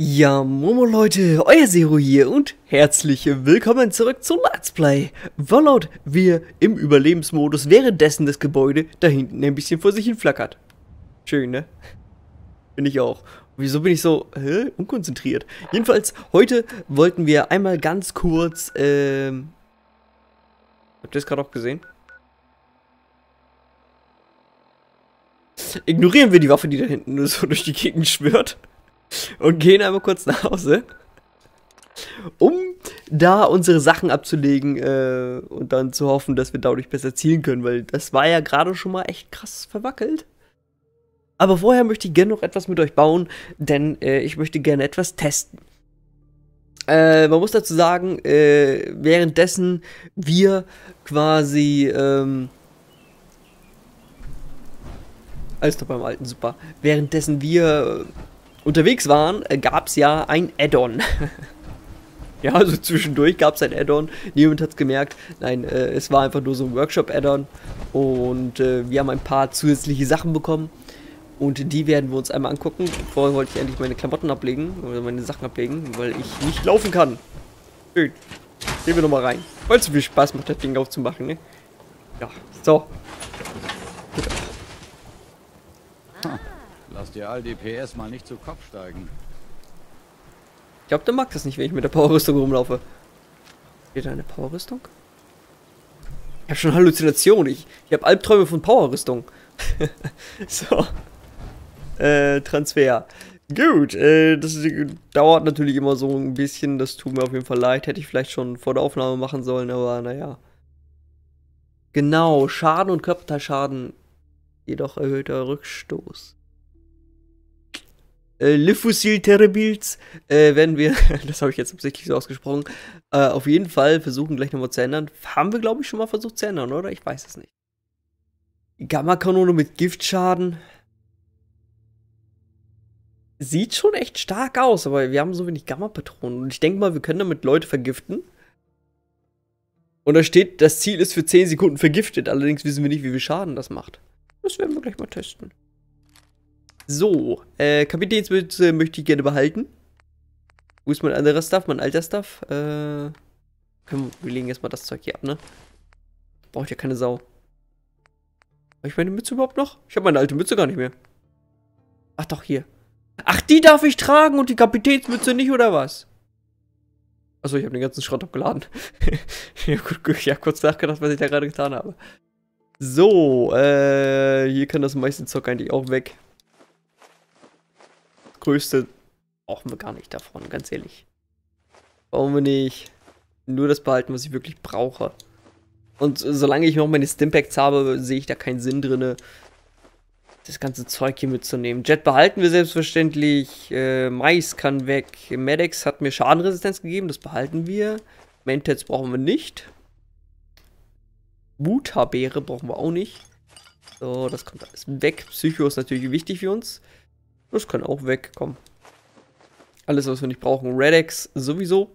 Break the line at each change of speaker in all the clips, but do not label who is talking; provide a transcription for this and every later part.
Ja, Momo Leute, euer Zero hier und herzlich willkommen zurück zu Let's Play Fallout, wir im Überlebensmodus, währenddessen das Gebäude da hinten ein bisschen vor sich hin flackert. Schön, ne? Bin ich auch. Wieso bin ich so hä, unkonzentriert? Jedenfalls, heute wollten wir einmal ganz kurz, ähm... Habt ihr das gerade auch gesehen? Ignorieren wir die Waffe, die da hinten nur so durch die Gegend schwört und gehen einmal kurz nach Hause, um da unsere Sachen abzulegen äh, und dann zu hoffen, dass wir dadurch besser zielen können, weil das war ja gerade schon mal echt krass verwackelt. Aber vorher möchte ich gerne noch etwas mit euch bauen, denn äh, ich möchte gerne etwas testen. Äh, man muss dazu sagen, äh, währenddessen wir quasi ähm, alles noch beim Alten, super. Währenddessen wir unterwegs waren, äh, gab es ja ein Add-on. ja, also zwischendurch gab es ein Add-on. Niemand hat es gemerkt. Nein, äh, es war einfach nur so ein Workshop-Add-on. Und äh, wir haben ein paar zusätzliche Sachen bekommen. Und die werden wir uns einmal angucken. Vorher wollte ich endlich meine Klamotten ablegen, oder meine Sachen ablegen, weil ich nicht laufen kann. Schön. Gehen wir nochmal rein. Weil es so viel Spaß macht, das Ding aufzumachen, ne? Ja, so.
Lass dir all die PS mal nicht zu Kopf steigen.
Ich glaube, der mag das nicht, wenn ich mit der Powerrüstung rumlaufe. Wieder eine Powerrüstung? Ich habe schon Halluzinationen. Ich, ich habe Albträume von Powerrüstung. so. Äh, Transfer. Gut, äh, das dauert natürlich immer so ein bisschen. Das tut mir auf jeden Fall leid. Hätte ich vielleicht schon vor der Aufnahme machen sollen, aber naja. Genau, Schaden und Körperteilschaden. Jedoch erhöhter Rückstoß äh, Le Fusil Terribles äh, werden wir, das habe ich jetzt absichtlich so ausgesprochen, äh, auf jeden Fall versuchen gleich nochmal zu ändern. Haben wir, glaube ich, schon mal versucht zu ändern, oder? Ich weiß es nicht. Gamma-Kanone mit Giftschaden. Sieht schon echt stark aus, aber wir haben so wenig Gamma-Patronen. Und ich denke mal, wir können damit Leute vergiften. Und da steht, das Ziel ist für 10 Sekunden vergiftet. Allerdings wissen wir nicht, wie viel Schaden das macht. Das werden wir gleich mal testen. So, äh, Kapitänsmütze möchte ich gerne behalten. Wo ist mein anderer Stuff, mein alter Stuff? Äh, wir, wir legen erstmal das Zeug hier ab, ne? Braucht ja keine Sau. Habe ich meine Mütze überhaupt noch? Ich habe meine alte Mütze gar nicht mehr. Ach doch, hier. Ach, die darf ich tragen und die Kapitänsmütze nicht, oder was? Achso, ich habe den ganzen Schrott abgeladen. ich habe kurz nachgedacht, was ich da gerade getan habe. So, äh, hier kann das meiste Zeug eigentlich auch weg größte brauchen wir gar nicht davon, ganz ehrlich. Brauchen wir nicht. Nur das behalten, was ich wirklich brauche. Und solange ich noch meine Stimpacks habe, sehe ich da keinen Sinn drin, das ganze Zeug hier mitzunehmen. Jet behalten wir selbstverständlich. Äh, Mais kann weg. Medex hat mir Schadenresistenz gegeben, das behalten wir. Mentets brauchen wir nicht. Mutabeere brauchen wir auch nicht. So, das kommt alles weg. Psycho ist natürlich wichtig für uns. Das kann auch wegkommen. Alles, was wir nicht brauchen. Redex sowieso.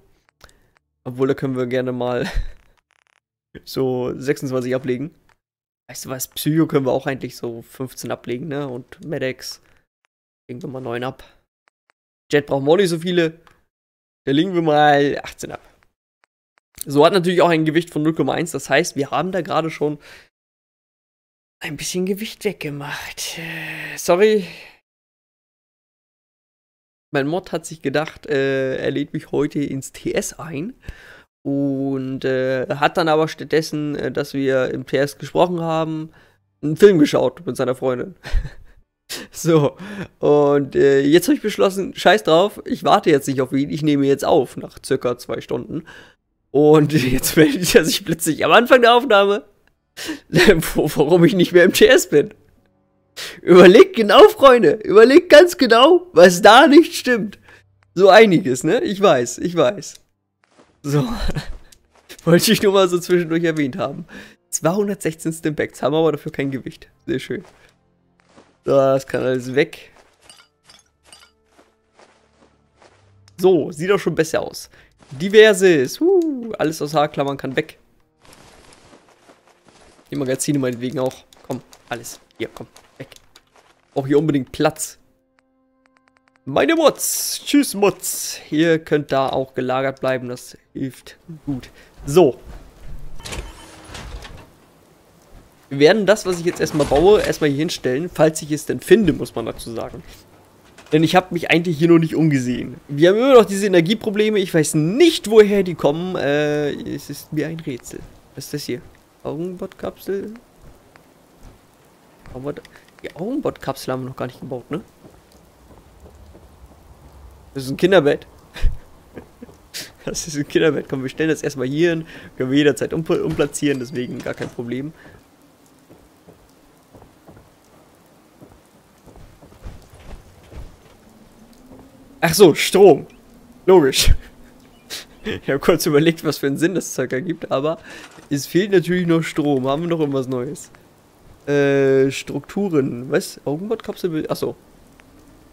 Obwohl, da können wir gerne mal so 26 ablegen. Weißt du was? Psycho können wir auch eigentlich so 15 ablegen, ne? Und Medex legen wir mal 9 ab. Jet brauchen wir auch nicht so viele. Da legen wir mal 18 ab. So hat natürlich auch ein Gewicht von 0,1. Das heißt, wir haben da gerade schon ein bisschen Gewicht weggemacht. Sorry, mein Mod hat sich gedacht, äh, er lädt mich heute ins TS ein. Und äh, hat dann aber stattdessen, äh, dass wir im TS gesprochen haben, einen Film geschaut mit seiner Freundin. so, und äh, jetzt habe ich beschlossen, scheiß drauf, ich warte jetzt nicht auf ihn, ich nehme jetzt auf nach circa zwei Stunden. Und jetzt meldet er sich plötzlich am Anfang der Aufnahme, warum ich nicht mehr im TS bin. Überlegt genau, Freunde. Überlegt ganz genau, was da nicht stimmt. So einiges, ne? Ich weiß, ich weiß. So. Wollte ich nur mal so zwischendurch erwähnt haben. 216 Stimpacks haben aber dafür kein Gewicht. Sehr schön. Das kann alles weg. So, sieht auch schon besser aus. Diverses. Uh, alles aus Haarklammern kann weg. Die Magazine meinetwegen auch. Komm, alles. Hier, komm. Auch hier unbedingt Platz. Meine Mods. Tschüss, Mods. Ihr könnt da auch gelagert bleiben. Das hilft gut. So. Wir werden das, was ich jetzt erstmal baue, erstmal hier hinstellen. Falls ich es denn finde, muss man dazu sagen. Denn ich habe mich eigentlich hier noch nicht umgesehen. Wir haben immer noch diese Energieprobleme. Ich weiß nicht, woher die kommen. Äh, es ist mir ein Rätsel. Was ist das hier? Augenbottkapsel? Die Augenbottkapsel haben wir noch gar nicht gebaut, ne? Das ist ein Kinderbett. Das ist ein Kinderbett. Komm, wir stellen das erstmal hier hin. Können wir jederzeit um, umplatzieren, deswegen gar kein Problem. Ach so, Strom. Logisch. Ich habe kurz überlegt, was für einen Sinn das Zeug ergibt, aber es fehlt natürlich noch Strom. Haben wir noch irgendwas Neues? Äh, Strukturen. Was? Augenbordkapsel? Achso.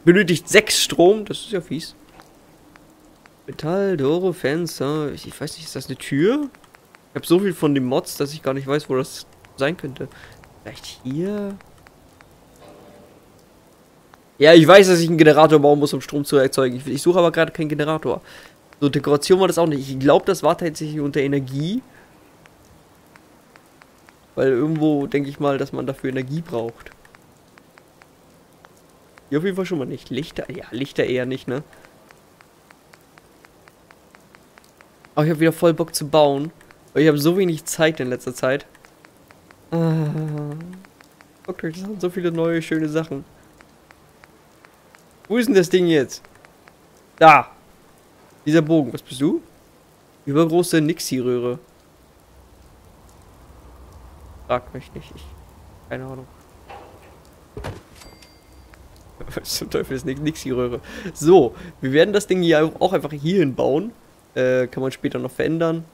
Benötigt 6 Strom. Das ist ja fies. Metall, Doro, Fenster. Ich weiß nicht, ist das eine Tür? Ich habe so viel von den Mods, dass ich gar nicht weiß, wo das sein könnte. Vielleicht hier? Ja, ich weiß, dass ich einen Generator bauen muss, um Strom zu erzeugen. Ich, ich suche aber gerade keinen Generator. So, Dekoration war das auch nicht. Ich glaube, das war tatsächlich unter Energie. Weil irgendwo denke ich mal, dass man dafür Energie braucht. Hier auf jeden Fall schon mal nicht. Lichter, ja, Lichter eher nicht, ne? Aber ich habe wieder voll Bock zu bauen. Weil ich habe so wenig Zeit in letzter Zeit. Ah. Euch, das sind so viele neue, schöne Sachen. Wo ist denn das Ding jetzt? Da. Dieser Bogen. Was bist du? Übergroße Nixie-Röhre. Frag mich nicht. Ich, keine Ahnung. Was zum Teufel ist Nixie-Röhre? So, wir werden das Ding hier auch einfach hierhin bauen. Äh, kann man später noch verändern.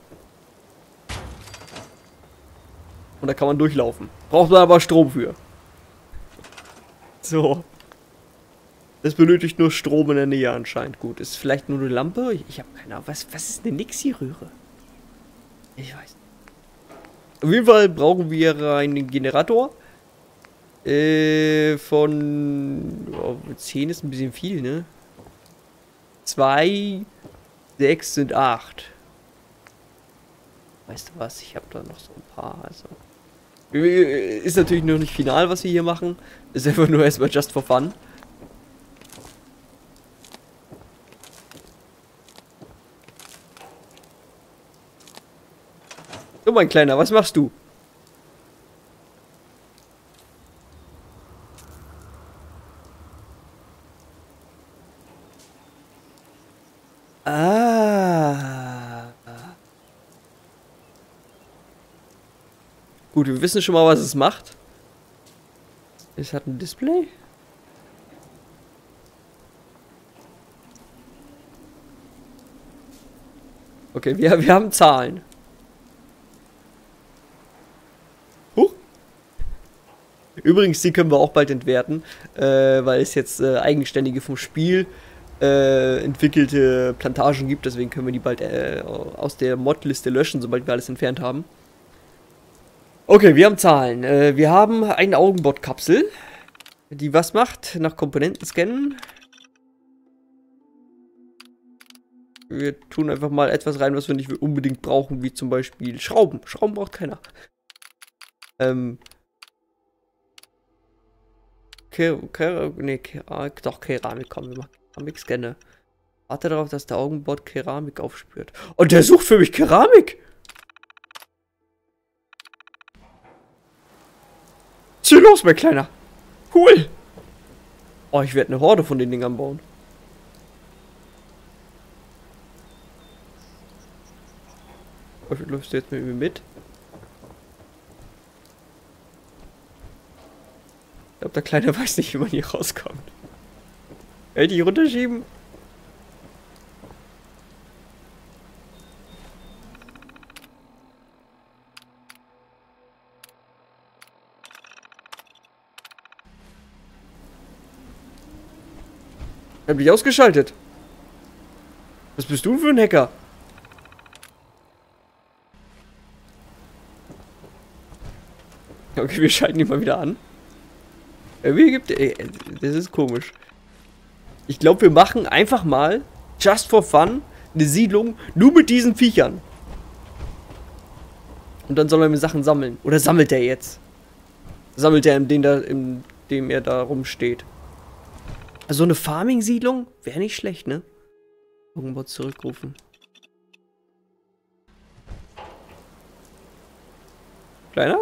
Und da kann man durchlaufen. Braucht man aber Strom für. So. Das benötigt nur Strom in der Nähe anscheinend. Gut, ist vielleicht nur eine Lampe? Ich, ich habe keine Ahnung. Was, was ist eine Nixie-Röhre? Ich weiß. Auf jeden Fall brauchen wir einen Generator. Äh, von oh, 10 ist ein bisschen viel, ne? 2, 6 sind 8. Weißt du was? Ich habe da noch so ein paar. Also. Ist natürlich noch nicht final, was wir hier machen. Ist einfach nur erstmal just for fun. So, mein Kleiner, was machst du? Ah. Gut, wir wissen schon mal, was es macht. Es hat ein Display. Okay, wir, wir haben Zahlen. Übrigens, die können wir auch bald entwerten, äh, weil es jetzt äh, eigenständige vom Spiel äh, entwickelte Plantagen gibt. Deswegen können wir die bald äh, aus der Mod-Liste löschen, sobald wir alles entfernt haben. Okay, wir haben Zahlen. Äh, wir haben eine Augenbot-Kapsel, die was macht? Nach Komponenten scannen. Wir tun einfach mal etwas rein, was wir nicht unbedingt brauchen, wie zum Beispiel Schrauben. Schrauben braucht keiner. Ähm, Ker Ker nee, Keramik, doch Keramik, komm, wir machen Keramik-Scanner. Warte darauf, dass der Augenbot Keramik aufspürt. Und der sucht für mich Keramik! Zieh los, mein Kleiner! Cool! Oh, ich werde eine Horde von den Dingern bauen. Läufst du jetzt mit mir mit? Ich glaube, der Kleine weiß nicht, wie man hier rauskommt. Ey, die runterschieben. Ich hab dich ausgeschaltet. Was bist du für ein Hacker? Okay, wir schalten ihn mal wieder an. Irgendwie gibt. Ey, das ist komisch. Ich glaube, wir machen einfach mal, just for fun, eine Siedlung nur mit diesen Viechern. Und dann soll er mir Sachen sammeln. Oder sammelt er jetzt? Sammelt er in, den da, in dem er da rumsteht. Also eine Farming-Siedlung wäre nicht schlecht, ne? Irgendwo zurückrufen. Kleiner?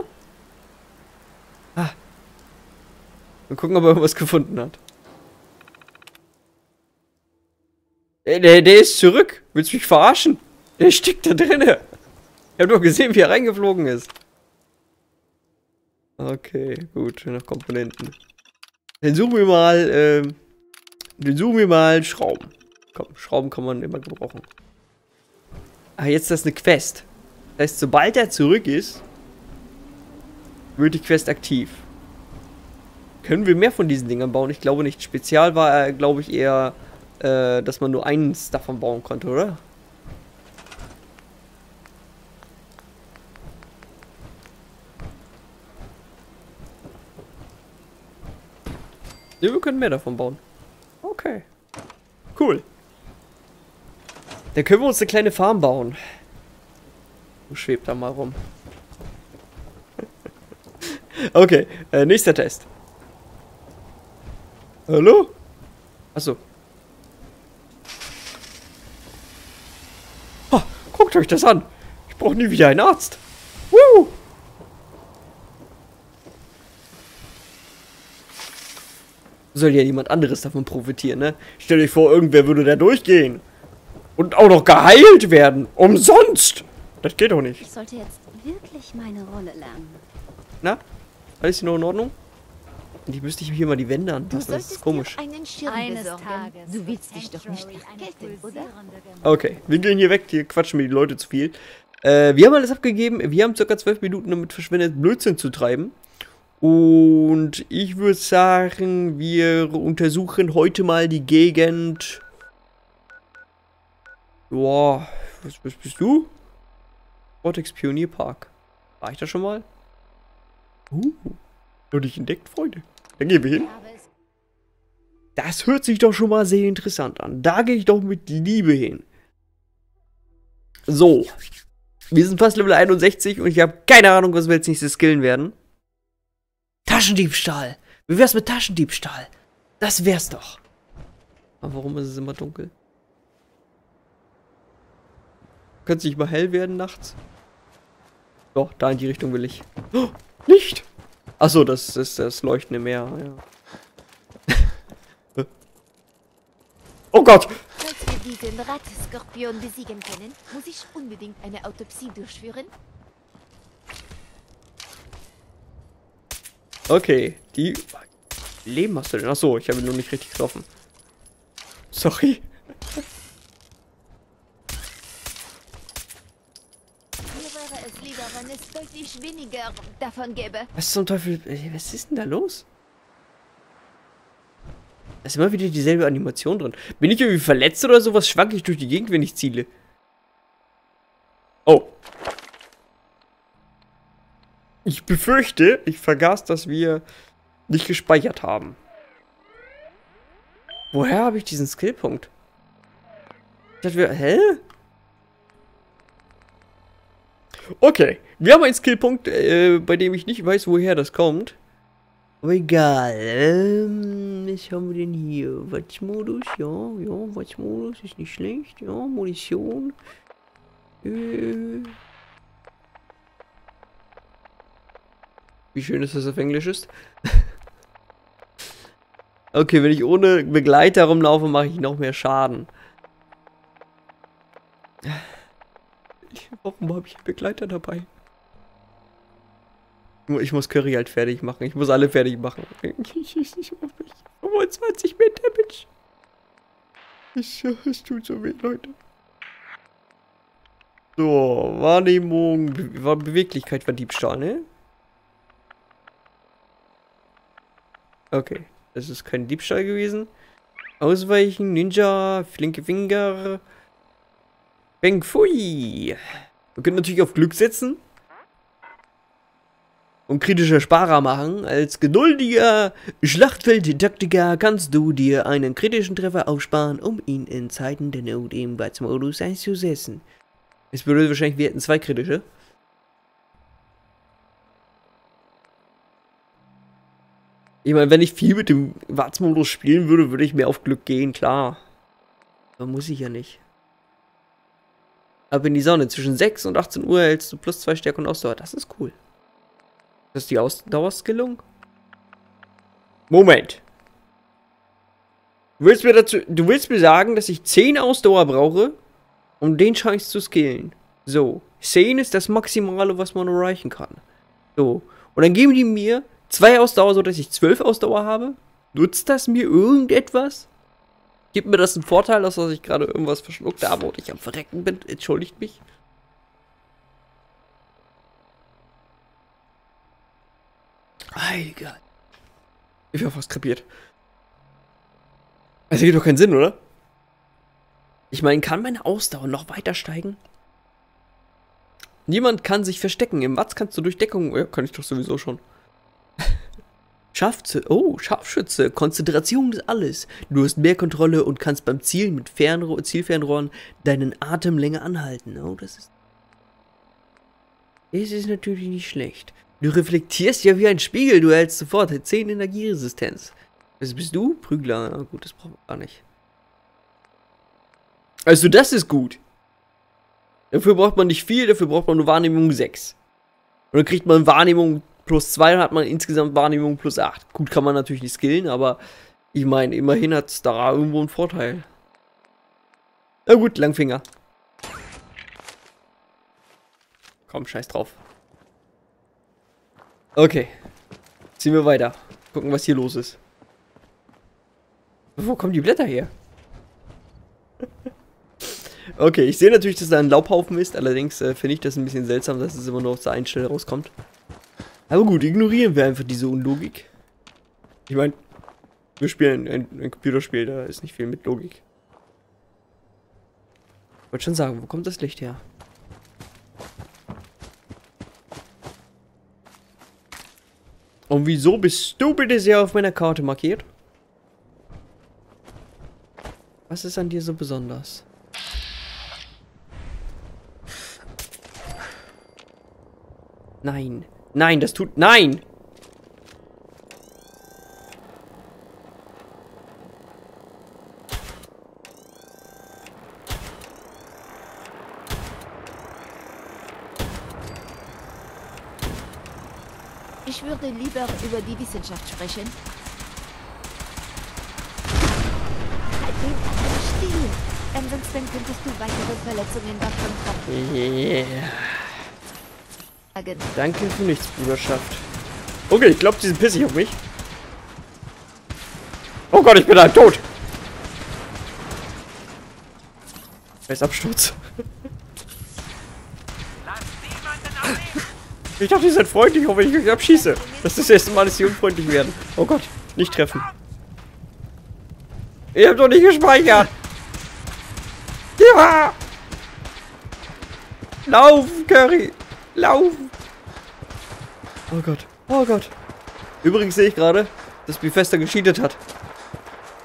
Ah. Mal gucken, ob er irgendwas gefunden hat. Der, der ist zurück. Willst du mich verarschen? Der steckt da drinne. Ich hab doch gesehen, wie er reingeflogen ist. Okay, gut, nach Komponenten. Dann suchen wir mal, ähm, dann suchen wir mal Schrauben. Komm, Schrauben kann man immer gebrauchen. Ah, jetzt ist das eine Quest. Das heißt, sobald er zurück ist, wird die Quest aktiv. Können wir mehr von diesen Dingern bauen? Ich glaube nicht. Spezial war, glaube ich, eher, äh, dass man nur eins davon bauen konnte, oder? Ja, wir können mehr davon bauen. Okay. Cool. Dann können wir uns eine kleine Farm bauen. Du schwebt da mal rum. okay, äh, nächster Test. Hallo? Achso. Oh, guckt euch das an. Ich brauche nie wieder einen Arzt. Woo! Soll ja jemand anderes davon profitieren, ne? Stell dich vor, irgendwer würde da durchgehen. Und auch noch geheilt werden. Umsonst. Das geht doch nicht.
Ich sollte jetzt wirklich meine Rolle lernen.
Na? Alles noch in Ordnung? Und ich müsste ich hier mal die Wände anpassen. Das ist komisch.
Eines. Tages
Du willst dich doch nicht erkälten, oder?
Okay, wir gehen hier weg. Hier quatschen mir die Leute zu viel. Äh, wir haben alles abgegeben. Wir haben circa zwölf Minuten damit verschwendet, Blödsinn zu treiben. Und ich würde sagen, wir untersuchen heute mal die Gegend. Boah, was, was bist du? Vortex Pionierpark. War ich da schon mal? Uh, noch nicht entdeckt, Freunde. Dann gehen wir hin. Das hört sich doch schon mal sehr interessant an. Da gehe ich doch mit Liebe hin. So. Wir sind fast Level 61 und ich habe keine Ahnung, was wir jetzt nächstes skillen werden. Taschendiebstahl. Wie wär's mit Taschendiebstahl? Das wär's doch. Aber warum ist es immer dunkel? Könnte es nicht mal hell werden nachts? Doch, da in die Richtung will ich. Oh, Licht! Achso, das ist das leuchtende Meer, ja. oh Gott!
Falls wir diesen Ratskorpion besiegen können, muss ich unbedingt eine Autopsie durchführen.
Okay, die... Leben hast du denn? Achso, ich habe ihn nur nicht richtig getroffen. Sorry.
Mir wäre es lieber, wenn es deutlich weniger davon gäbe.
Was zum Teufel? äh, Was ist denn da los? Da ist immer wieder dieselbe Animation drin. Bin ich irgendwie verletzt oder sowas? Schwanke ich durch die Gegend, wenn ich ziele? Oh. Ich befürchte, ich vergaß, dass wir nicht gespeichert haben. Woher habe ich diesen Skillpunkt? Ich dachte, wir... Hä? Okay, wir haben einen Skillpunkt, äh, bei dem ich nicht weiß, woher das kommt. Aber egal. Ähm, was haben wir denn hier? Watchmodus, ja, ja, Watchmodus ist nicht schlecht, ja, Munition. Äh. Wie schön ist das auf Englisch ist. okay, wenn ich ohne Begleiter rumlaufe, mache ich noch mehr Schaden. Ich, warum habe ich einen Begleiter dabei? Ich muss Curry halt fertig machen. Ich muss alle fertig machen. Ich, ich, ich, 25 mehr Damage. Es, es tut so weh, Leute. So, Wahrnehmung, Be Beweglichkeit war Diebstahl, ne? Okay, das ist kein Diebstahl gewesen. Ausweichen, Ninja, flinke Finger. Beng Fui. Wir können natürlich auf Glück setzen. und kritischer Sparer machen. Als geduldiger Schlachtfeldtaktiker kannst du dir einen kritischen Treffer aufsparen, um ihn in Zeiten der Not im Modus einzusetzen. Es bedeutet wahrscheinlich, wir hätten zwei kritische. Ich meine, wenn ich viel mit dem Wartsmodus spielen würde, würde ich mehr auf Glück gehen, klar. Aber muss ich ja nicht. Ab in die Sonne. Zwischen 6 und 18 Uhr hältst du plus 2 Stärke und Ausdauer. Das ist cool. Das ist die Ausdauerskillung? Moment. Du willst, mir dazu, du willst mir sagen, dass ich 10 Ausdauer brauche, um den Scheiß zu skillen. So. 10 ist das Maximale, was man erreichen kann. So. Und dann geben die mir Zwei Ausdauer, sodass ich zwölf Ausdauer habe? Nutzt das mir irgendetwas? Gibt mir das einen Vorteil, dass ich gerade irgendwas verschluckt habe und ich am Verrecken bin? Entschuldigt mich. Heiliger. Ich war fast krepiert. Das ergibt doch keinen Sinn, oder? Ich meine, kann meine Ausdauer noch weiter steigen? Niemand kann sich verstecken. Im Watz kannst du durch Deckung. Ja, kann ich doch sowieso schon. Scharfze oh, Scharfschütze, Konzentration ist alles. Du hast mehr Kontrolle und kannst beim Zielen mit Fernrohr, Zielfernrohren deinen Atem länger anhalten. Oh, das ist. Das ist natürlich nicht schlecht. Du reflektierst ja wie ein Spiegel, du hältst sofort 10 Energieresistenz. Was bist du? Prügler. Na gut, das brauchen wir gar nicht. Also, das ist gut. Dafür braucht man nicht viel, dafür braucht man nur Wahrnehmung 6. Und dann kriegt man Wahrnehmung plus 2 hat man insgesamt Wahrnehmung plus 8. Gut, kann man natürlich nicht skillen, aber ich meine, immerhin hat es da irgendwo einen Vorteil. Na gut, Langfinger. Komm, scheiß drauf. Okay. Ziehen wir weiter. Gucken, was hier los ist. Wo kommen die Blätter her? okay, ich sehe natürlich, dass da ein Laubhaufen ist. Allerdings äh, finde ich das ein bisschen seltsam, dass es immer nur auf der einen Stelle rauskommt. Aber gut, ignorieren wir einfach diese Unlogik. Ich meine, wir spielen ein, ein, Computerspiel, da ist nicht viel mit Logik. Ich wollte schon sagen, wo kommt das Licht her? Und wieso bist du bitte sehr auf meiner Karte markiert? Was ist an dir so besonders? Nein. Nein, das tut... Nein!
Ich würde lieber über die Wissenschaft sprechen. Halt den still! Ansonsten könntest du weitere Verletzungen davon tragen.
Yeah. Danke für nichts, Bruderschaft. Okay, ich glaube, die sind pissig auf mich. Oh Gott, ich bin halt tot. Scheiß Absturz. Ich dachte, die sind freundlich, auch wenn ich euch abschieße. Das ist das erste Mal, dass sie unfreundlich werden. Oh Gott, nicht treffen. Ihr habt doch nicht gespeichert. Ja! Lauf, Curry! Laufen! Oh Gott. Oh Gott. Übrigens sehe ich gerade, dass Bethesda gescheatet hat.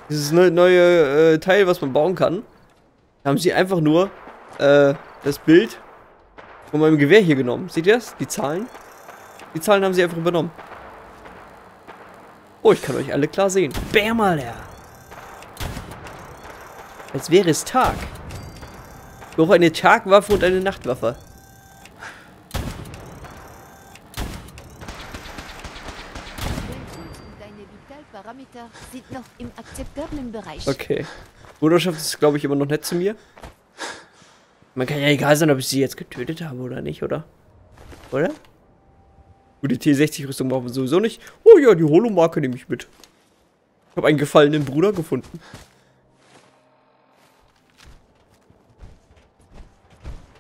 Dieses neue, neue äh, Teil, was man bauen kann, haben sie einfach nur äh, das Bild von meinem Gewehr hier genommen. Seht ihr das? Die Zahlen? Die Zahlen haben sie einfach übernommen. Oh, ich kann euch alle klar sehen. Bam, Alter. Als wäre es Tag. Ich brauche eine Tagwaffe und eine Nachtwaffe.
Parameter sind noch im akzeptablen Bereich.
Okay. Bruderschaft ist, glaube ich, immer noch nett zu mir. Man kann ja egal sein, ob ich sie jetzt getötet habe oder nicht, oder? Oder? Gut, die T60-Rüstung brauchen wir sowieso nicht. Oh ja, die Holomarke nehme ich mit. Ich habe einen gefallenen Bruder gefunden.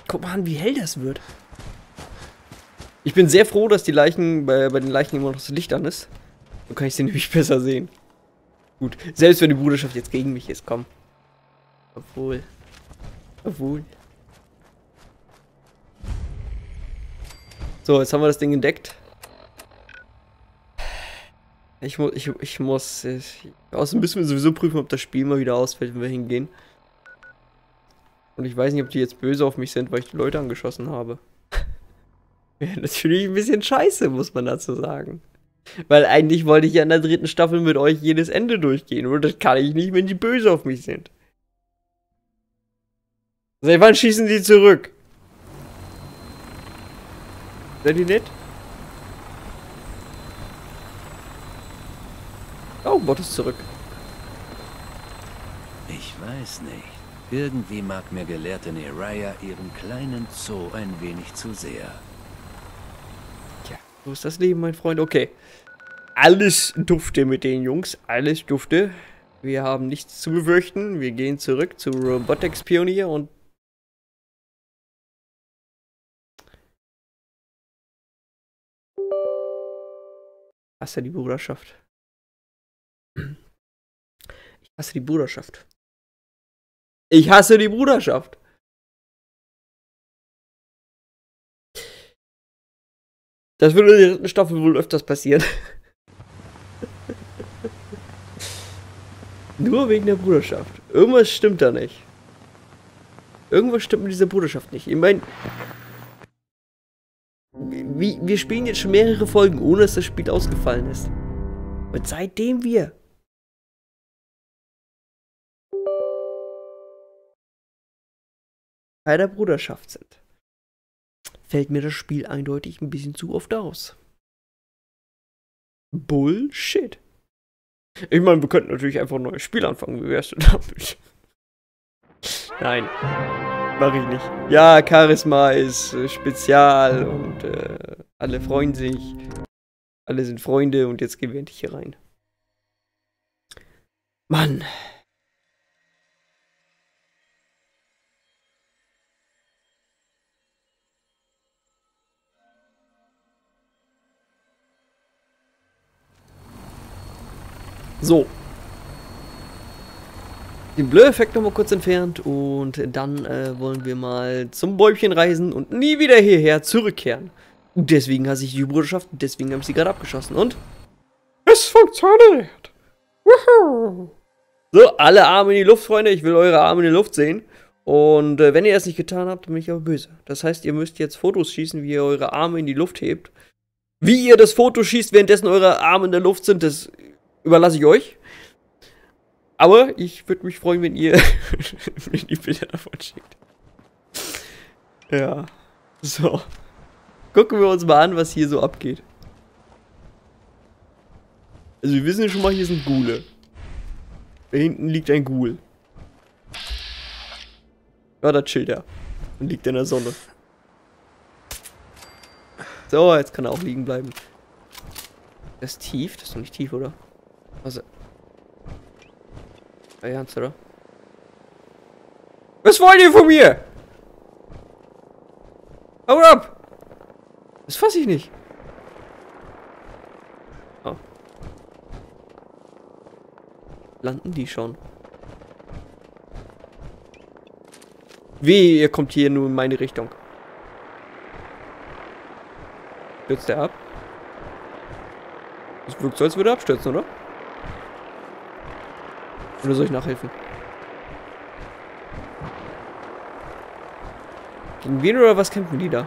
Guck mal an, wie hell das wird. Ich bin sehr froh, dass die Leichen, bei, bei den Leichen immer noch das Licht an ist. So kann ich sie nämlich besser sehen. Gut, selbst wenn die Bruderschaft jetzt gegen mich ist, komm. Obwohl. Obwohl. So, jetzt haben wir das Ding entdeckt. Ich, mu ich, ich muss. Ich, außerdem müssen wir sowieso prüfen, ob das Spiel mal wieder ausfällt, wenn wir hingehen. Und ich weiß nicht, ob die jetzt böse auf mich sind, weil ich die Leute angeschossen habe. ja, natürlich ein bisschen scheiße, muss man dazu sagen. Weil eigentlich wollte ich ja in der dritten Staffel mit euch jedes Ende durchgehen. Und das kann ich nicht, wenn die böse auf mich sind. Seit wann schießen die zurück? Seid ihr nett? Oh, Bot ist zurück.
Ich weiß nicht. Irgendwie mag mir Gelehrte Neraya ihren kleinen Zoo ein wenig zu sehr.
Tja, so ist das Leben, mein Freund. Okay. Alles dufte mit den Jungs. Alles dufte. Wir haben nichts zu befürchten. Wir gehen zurück zu Robotics Pionier und hasse die Bruderschaft. Ich hasse die Bruderschaft. Ich hasse die Bruderschaft. Das würde in der dritten Staffel wohl öfters passieren. Nur wegen der Bruderschaft. Irgendwas stimmt da nicht. Irgendwas stimmt mit dieser Bruderschaft nicht. Ich meine, wir spielen jetzt schon mehrere Folgen, ohne dass das Spiel ausgefallen ist. Und seitdem wir bei der Bruderschaft sind, fällt mir das Spiel eindeutig ein bisschen zu oft aus. Bullshit. Ich meine, wir könnten natürlich einfach ein neues Spiel anfangen. Wie wärst du damit? Nein, mache ich nicht. Ja, Charisma ist äh, spezial und äh, alle freuen sich. Alle sind Freunde und jetzt gehen wir endlich hier rein. Mann. So. Den Blur-Effekt nochmal kurz entfernt und dann äh, wollen wir mal zum Bäumchen reisen und nie wieder hierher zurückkehren. Und deswegen hasse ich die Bruderschaft und deswegen habe ich sie gerade abgeschossen. Und? Es funktioniert. Woohoo. So, alle Arme in die Luft, Freunde. Ich will eure Arme in die Luft sehen. Und äh, wenn ihr es nicht getan habt, dann bin ich aber böse. Das heißt, ihr müsst jetzt Fotos schießen, wie ihr eure Arme in die Luft hebt. Wie ihr das Foto schießt, währenddessen eure Arme in der Luft sind, das überlasse ich euch. Aber ich würde mich freuen, wenn ihr mir die Bilder davon schickt. Ja. So. Gucken wir uns mal an, was hier so abgeht. Also wir wissen ja schon mal, hier sind Gule. Da hinten liegt ein Ghoul. Ja, da chillt er. Und liegt in der Sonne. So, jetzt kann er auch liegen bleiben. Das ist tief? Das ist doch nicht tief, oder? Also. Ernst, oder? Was wollt ihr von mir? Hau ab! Das fasse ich nicht. Oh. Landen die schon? Wie, ihr kommt hier nur in meine Richtung. Stürzt der ab? Das wirkt so, als würde er abstürzen, oder? Oder soll ich nachhelfen? Gegen wen oder was kämpfen die da?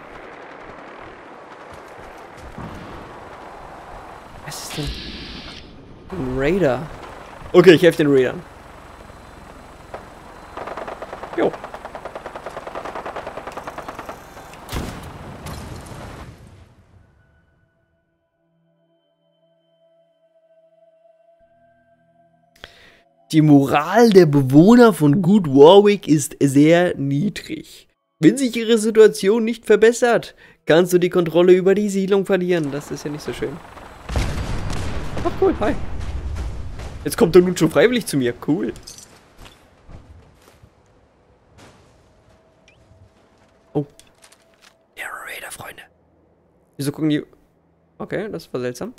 Was ist denn? Ein Raider. Okay, ich helfe den Raidern. Die Moral der Bewohner von Good Warwick ist sehr niedrig. Wenn sich ihre Situation nicht verbessert, kannst du die Kontrolle über die Siedlung verlieren. Das ist ja nicht so schön. Ach cool, hi. Jetzt kommt der nun schon freiwillig zu mir. Cool. Oh. Narrator, Freunde. Wieso gucken die... Okay, das war seltsam.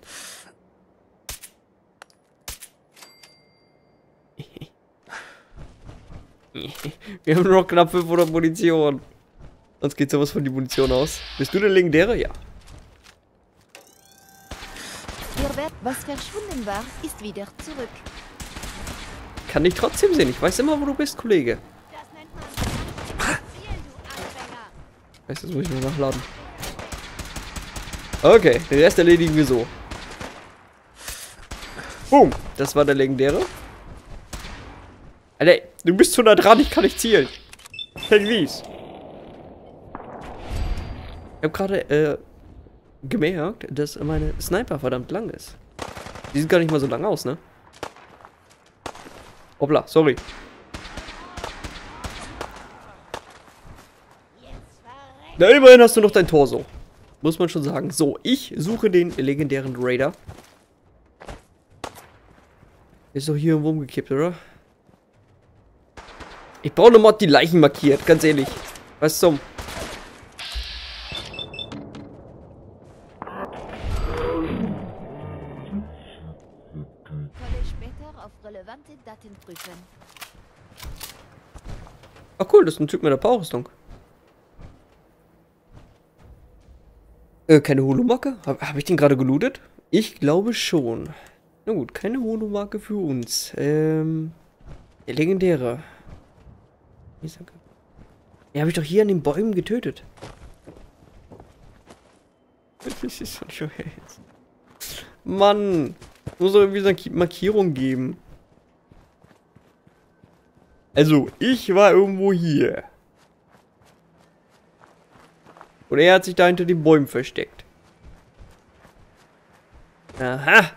Wir haben nur noch knapp 500 Munition. Sonst geht sowas von die Munition aus. Bist du der Legendäre? Ja.
Was verschwunden war, ist wieder zurück.
Kann dich trotzdem sehen. Ich weiß immer, wo du bist, Kollege. Weißt du, das muss ich nur nachladen. Okay, den Rest erledigen wir so. Boom. Das war der legendäre. Alter, du bist zu nah dran, ich kann nicht zielen. Kein Wies. Ich habe gerade äh, gemerkt, dass meine Sniper verdammt lang ist. Die sieht gar nicht mal so lang aus, ne? Hoppla, sorry. Na, immerhin hast du noch dein Torso. Muss man schon sagen. So, ich suche den legendären Raider. Ist doch hier irgendwo umgekippt, oder? Ich brauche eine Mod, die Leichen markiert, ganz ehrlich. Was zum? Ach cool, das ist ein Typ mit der Powerrüstung. Äh, keine Holomarke? Habe hab ich den gerade gelootet? Ich glaube schon. Na gut, keine Holomarke für uns. Ähm, der legendäre. Wie ist er habe ich doch hier an den Bäumen getötet. Das ist schon schon jetzt. Mann, muss doch irgendwie so eine Ki- Markierung geben. Also, ich war irgendwo hier. Und er hat sich da hinter den Bäumen versteckt. Aha.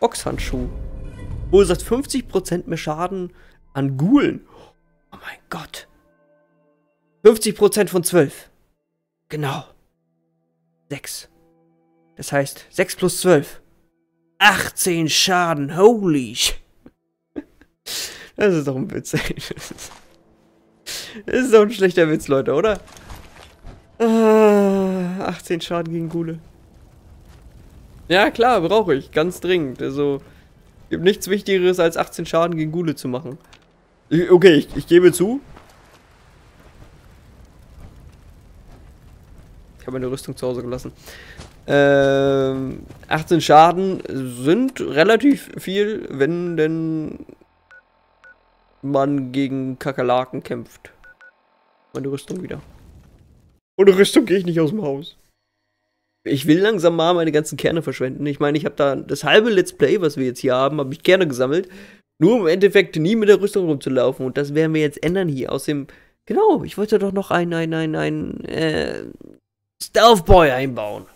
Boxhandschuh. Verursacht 50% mehr Schaden an Gulen. Oh mein Gott. 50% von 12. Genau. 6. Das heißt, 6 plus 12. 18 Schaden. Holy sh Das ist doch ein Witz, ey. Das ist doch ein schlechter Witz, Leute, oder? Ah, 18 Schaden gegen Gule. Ja, klar, brauche ich. Ganz dringend. Also, gibt nichts Wichtigeres, als 18 Schaden gegen Gule zu machen. Okay, ich, ich gebe zu. Ich habe meine Rüstung zu Hause gelassen. Ähm, 18 Schaden sind relativ viel, wenn denn man gegen Kakerlaken kämpft. Meine Rüstung wieder. Ohne Rüstung gehe ich nicht aus dem Haus. Ich will langsam mal meine ganzen Kerne verschwenden. Ich meine, ich habe da das halbe Let's Play, was wir jetzt hier haben, habe ich Kerne gesammelt. Nur im Endeffekt nie mit der Rüstung rumzulaufen. Und das werden wir jetzt ändern hier. Aus dem. Genau, ich wollte doch noch ein, ein, ein, ein, äh, Stealth Boy einbauen.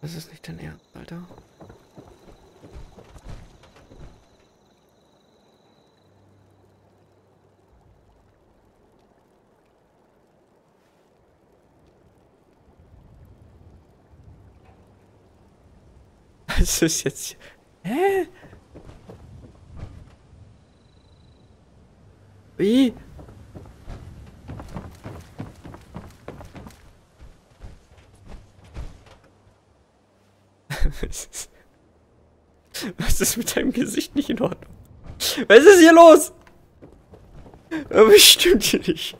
Das ist nicht dein Ernst, Alter. Was ist jetzt. Hä? Wie? Was ist, mit deinem Gesicht nicht in Ordnung? Was ist hier los? Aber stimmt hier nicht.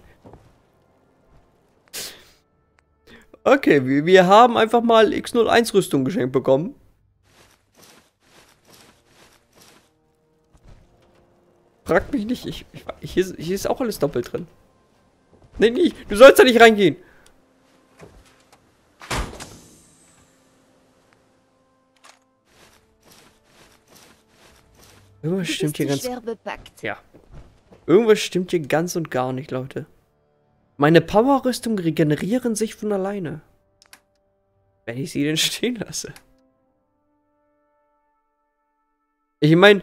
Okay, wir, wir haben einfach mal X01 Rüstung geschenkt bekommen. Frag mich nicht, ich, ich, hier, ist- hier ist auch alles doppelt drin. Nee, nee, du sollst da nicht reingehen. Irgendwas stimmt hier ganz ja. Irgendwas stimmt hier ganz und gar nicht, Leute. Meine Powerrüstung regenerieren sich von alleine. Wenn ich sie denn stehen lasse. Ich meine,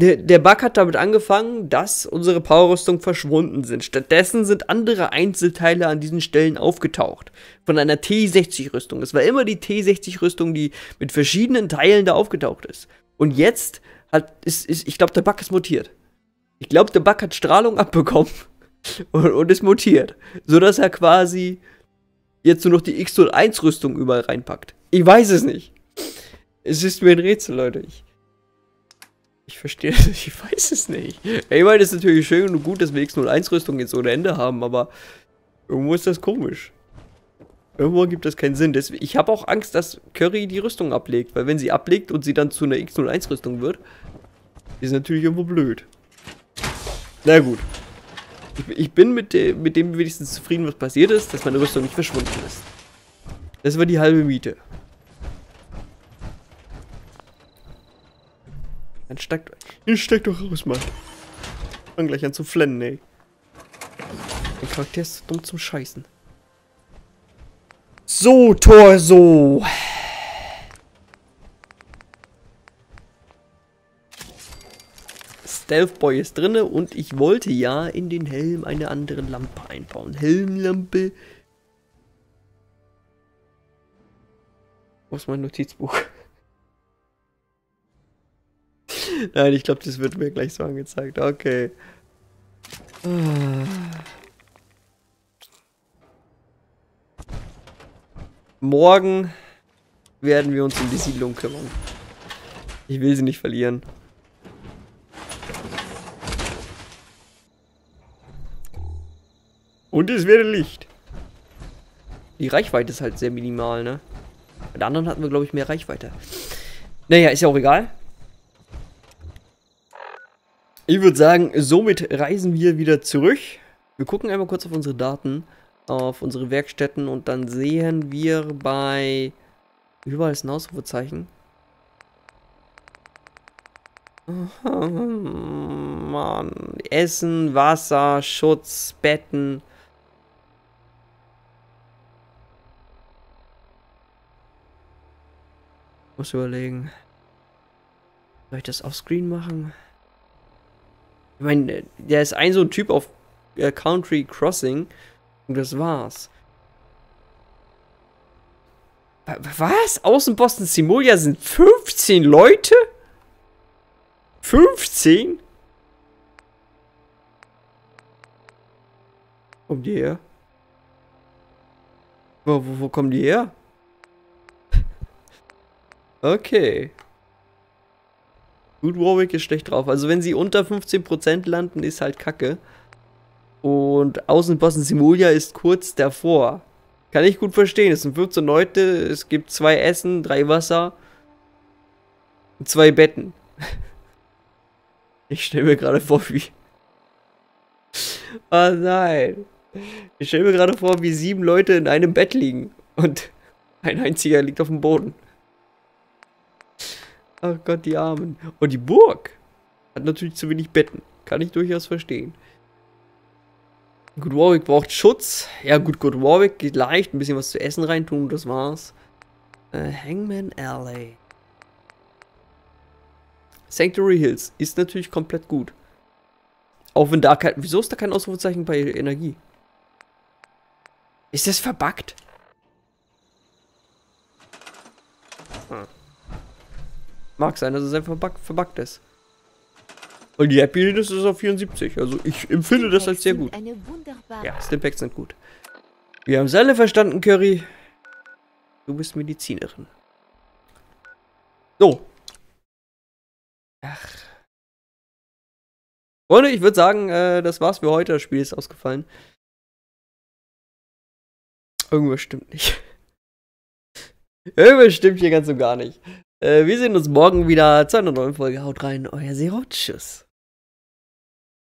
der, der Bug hat damit angefangen, dass unsere Powerrüstung verschwunden sind. Stattdessen sind andere Einzelteile an diesen Stellen aufgetaucht. Von einer T60-Rüstung. Es war immer die T60-Rüstung, die mit verschiedenen Teilen da aufgetaucht ist. Und jetzt hat, ist, ist ich glaube, der Bug ist mutiert. Ich glaube, der Bug hat Strahlung abbekommen und, und ist mutiert. Sodass er quasi jetzt nur noch die X01-Rüstung überall reinpackt. Ich weiß es nicht. Es ist mir ein Rätsel, Leute. Ich, Ich verstehe ich weiß es nicht. Ich meine, es ist natürlich schön und gut, dass wir X01-Rüstung jetzt ohne Ende haben, aber irgendwo ist das komisch. Irgendwo gibt das keinen Sinn. Ich habe auch Angst, dass Curry die Rüstung ablegt, weil wenn sie ablegt und sie dann zu einer X01-Rüstung wird, ist natürlich irgendwo blöd. Na gut. Ich, ich bin mit, de, mit dem wenigstens zufrieden, was passiert ist, dass meine Rüstung nicht verschwunden ist. Das war die halbe Miete. Dann steigt, dann steigt doch raus, Mann. Fang gleich an zu flennen, ey. Mein Charakter ist dumm zum Scheißen. So, Torso. Stealth Boy ist drinne und ich wollte ja in den Helm eine andere Lampe einbauen. Helmlampe. Wo ist mein Notizbuch? Nein, ich glaube, das wird mir gleich so angezeigt. Okay. Morgen werden wir uns um die Siedlung kümmern. Ich will sie nicht verlieren. Und es werde Licht. Die Reichweite ist halt sehr minimal, ne? Bei der anderen hatten wir, glaube ich, mehr Reichweite. Naja, ist ja auch egal. Ich würde sagen, somit reisen wir wieder zurück. Wir gucken einmal kurz auf unsere Daten, auf unsere Werkstätten und dann sehen wir bei... Überall ist ein Ausrufezeichen. Mann. Essen, Wasser, Schutz, Betten. Muss überlegen. Soll ich das offscreen machen? Ich meine, der ist ein so ein Typ auf äh, Country Crossing und das war's. Was? Außenposten Simolia sind 15 Leute? 15? Kommen die her? Wo, wo, wo kommen die her? okay. Gut, Warwick ist schlecht drauf. Also wenn sie unter 15% landen, ist halt kacke. Und Außenposten Simulia ist kurz davor. Kann ich gut verstehen. Es sind 15 Leute, es gibt zwei Essen, drei Wasser zwei Betten. Ich stelle mir gerade vor, wie... Oh nein. Ich stelle mir gerade vor, wie sieben Leute in einem Bett liegen. Und ein einziger liegt auf dem Boden. Ach Gott, die Armen. Und die Burg hat natürlich zu wenig Betten. Kann ich durchaus verstehen. Gut, Warwick braucht Schutz. Ja, gut, gut, Warwick geht leicht. Ein bisschen was zu essen reintun, das war's. Äh, Hangman Alley. Sanctuary Hills ist natürlich komplett gut. Auch wenn da kein... Wieso ist da kein Ausrufezeichen bei Energie? Ist das verbuggt? Mag sein, dass es einfach verbuggt, verbuggt ist. Und die Happiness ist auf 74. Also ich empfinde das als sehr gut. Ja, Stimpacks sind gut. Wir haben es alle verstanden, Curry. Du bist Medizinerin. So. Ach. Freunde, ich würde sagen, äh, das war's für heute. Das Spiel ist ausgefallen. Irgendwas stimmt nicht. Irgendwas stimmt hier ganz und gar nicht. Äh, wir sehen uns morgen wieder zu einer neuen Folge. Haut rein, euer Zero. Tschüss.